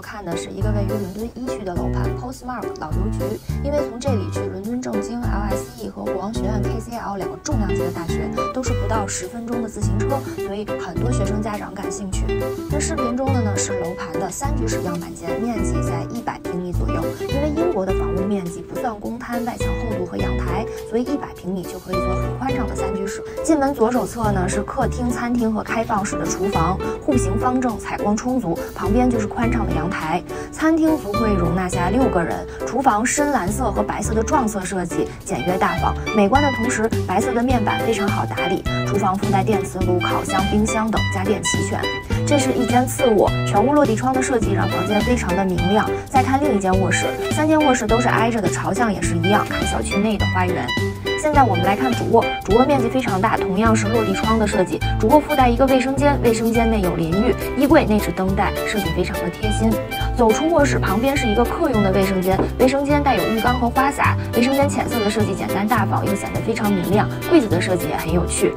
要看的是一个位于伦敦一区的楼盘 Postmark 老邮局，因为从这里去伦敦政经 LSE 和国王学院 KCL 两个重量级的大学都是不到十分钟的自行车，所以很多学生家长感兴趣。那视频中的呢是楼盘的三居室样板间，面积在一百平米左右。因为英国的房屋面积不算公摊、外墙厚度和阳台，所以一百平米就可以做很宽敞的三居进门左手侧呢是客厅、餐厅和开放式的厨房，户型方正，采光充足，旁边就是宽敞的阳台。餐厅足可以容纳下六个人。厨房深蓝色和白色的撞色设计，简约大方，美观的同时，白色的面板非常好打理。厨房附带电磁炉、烤箱、冰箱等家电齐全。这是一间次卧，全屋落地窗的设计让房间非常的明亮。再看另一间卧室，三间卧室都是挨着的，朝向也是一样，看小区内的花园。现在我们来看主卧，主卧面积非常大，同样是落地窗的设计。主卧附带一个卫生间，卫生间内有淋浴、衣柜，内置灯带，设计非常的贴心。走出卧室，旁边是一个客用的卫生间，卫生间带有浴缸和花洒。卫生间浅色的设计简单大方，又显得非常明亮。柜子的设计也很有趣。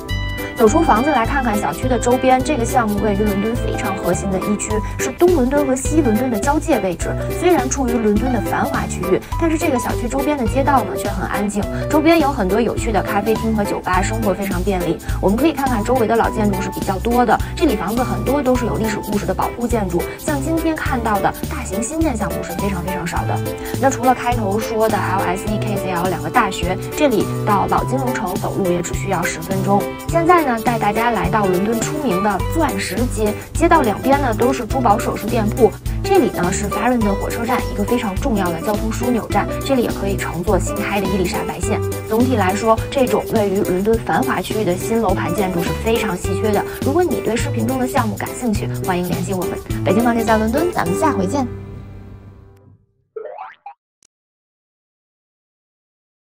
走出房子来看看小区的周边，这个项目位于伦敦非常核心的一区，是东伦敦和西伦敦的交界位置。虽然处于伦敦的繁华区域，但是这个小区周边的街道呢却很安静，周边有很多有趣的咖啡厅和酒吧，生活非常便利。我们可以看看周围的老建筑是比较多的，这里房子很多都是有历史故事的保护建筑，像今天看到的大型新建项目是非常非常少的。那除了开头说的 LSE、KCL 两个大学，这里到老金融城走路也只需要十分钟。现在。呢，带大家来到伦敦出名的钻石街，街道两边呢都是珠宝首饰店铺。这里呢是法伦的火车站，一个非常重要的交通枢纽站。这里也可以乘坐新开的伊丽莎白线。总体来说，这种位于伦敦繁华区域的新楼盘建筑是非常稀缺的。如果你对视频中的项目感兴趣，欢迎联系我们。北京房姐在伦敦，咱们下回见。